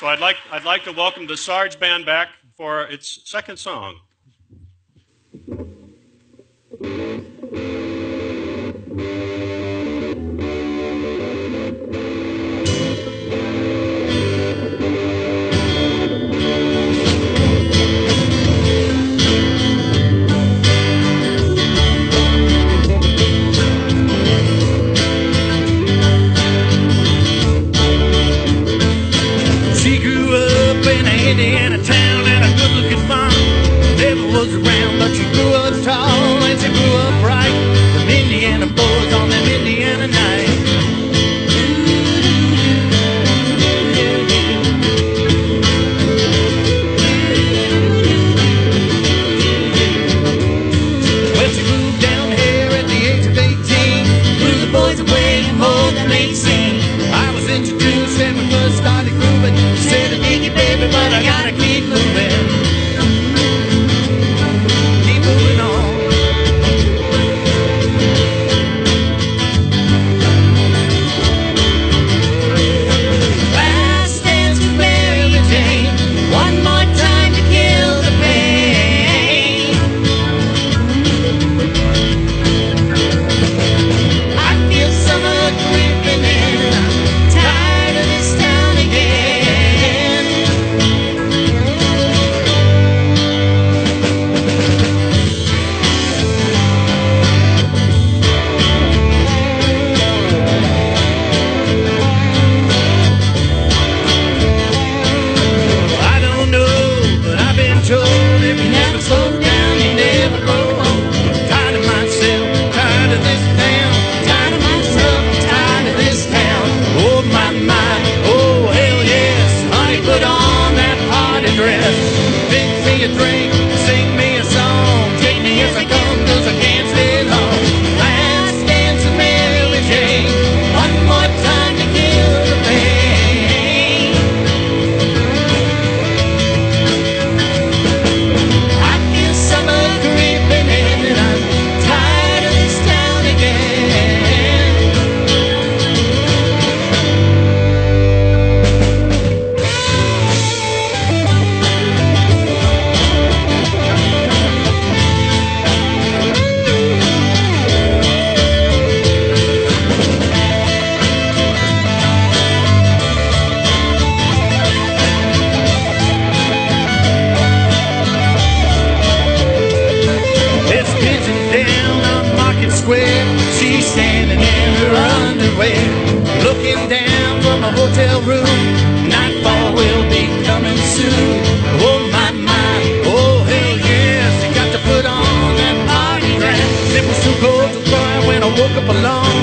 So I'd like, I'd like to welcome the Sarge Band back for its second song. entertainment. Nightfall will be coming soon. Oh my my, oh hell yes, got on that party. It was too cold to cry when I woke up alone.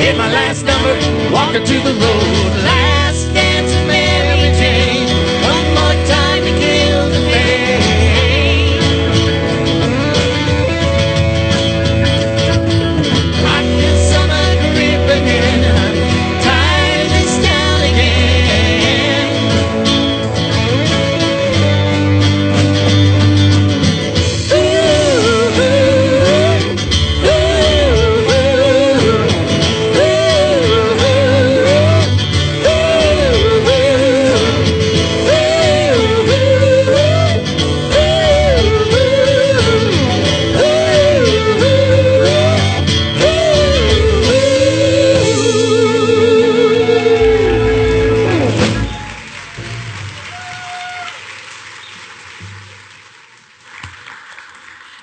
Hit my last number, walking to the road.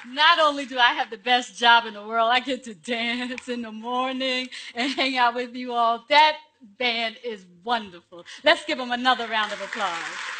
not only do I have the best job in the world, I get to dance in the morning and hang out with you all. That band is wonderful. Let's give them another round of applause.